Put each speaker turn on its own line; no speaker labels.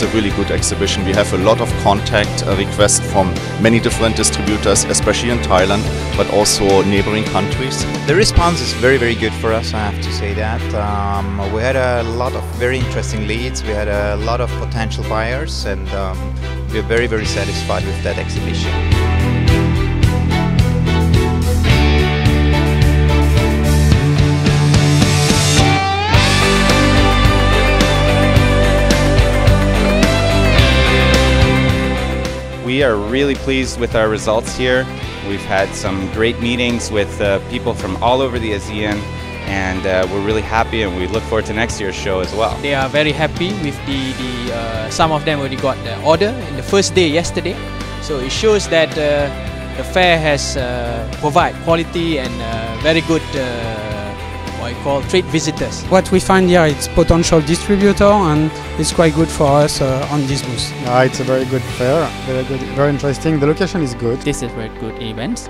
it's a really good exhibition. We have a lot of contact uh, requests from many different distributors, especially in Thailand, but also neighboring countries.
The response is very, very good for us, I have to say that. Um, we had a lot of very interesting leads, we had a lot of potential buyers, and um, we're very, very satisfied with that exhibition.
We are really pleased with our results here. We've had some great meetings with uh, people from all over the ASEAN and uh, we're really happy and we look forward to next year's show as well.
They are very happy with the, the uh, some of them already got the order in the first day yesterday. So it shows that uh, the fair has uh, provide quality and uh, very good what I call trade visitors.
What we find here is potential distributor and it's quite good for us uh, on this booth.
Uh, it's a very good fair, very good, very interesting. The location is good.
This is very good events.